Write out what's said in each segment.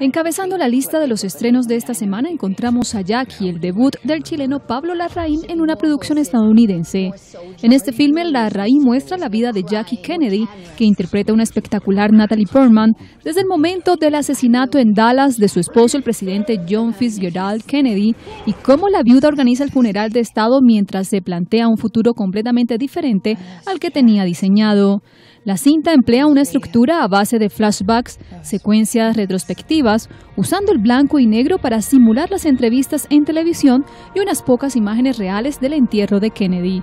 Encabezando la lista de los estrenos de esta semana encontramos a Jackie, el debut del chileno Pablo Larraín en una producción estadounidense. En este filme, Larraín muestra la vida de Jackie Kennedy, que interpreta una espectacular Natalie Portman, desde el momento del asesinato en Dallas de su esposo, el presidente John Fitzgerald Kennedy, y cómo la viuda organiza el funeral de Estado mientras se plantea un futuro completamente diferente al que tenía diseñado. La cinta emplea una estructura a base de flashbacks, secuencias retrospectivas, usando el blanco y negro para simular las entrevistas en televisión y unas pocas imágenes reales del entierro de Kennedy.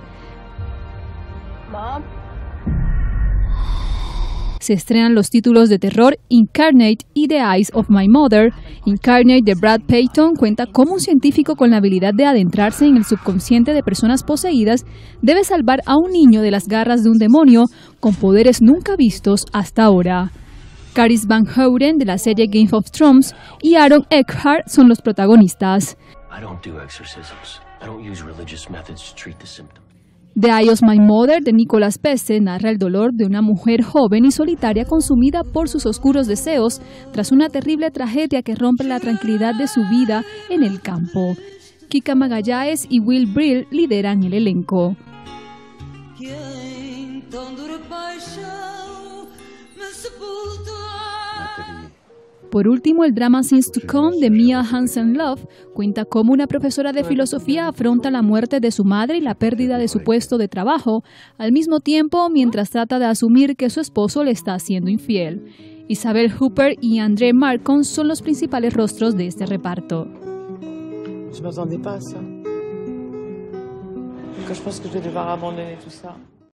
Se estrenan los títulos de terror Incarnate y The Eyes of My Mother. Incarnate de Brad Payton cuenta cómo un científico con la habilidad de adentrarse en el subconsciente de personas poseídas debe salvar a un niño de las garras de un demonio con poderes nunca vistos hasta ahora. Caris Van Houten de la serie Game of Thrones y Aaron Eckhart son los protagonistas. The Eye My Mother de Nicolas Pesse narra el dolor de una mujer joven y solitaria consumida por sus oscuros deseos tras una terrible tragedia que rompe la tranquilidad de su vida en el campo. Kika Magallanes y Will Brill lideran el elenco. Por último, el drama Since to Come de Mia Hansen Love cuenta cómo una profesora de filosofía afronta la muerte de su madre y la pérdida de su puesto de trabajo, al mismo tiempo mientras trata de asumir que su esposo le está haciendo infiel. Isabel Hooper y André Marcon son los principales rostros de este reparto. Je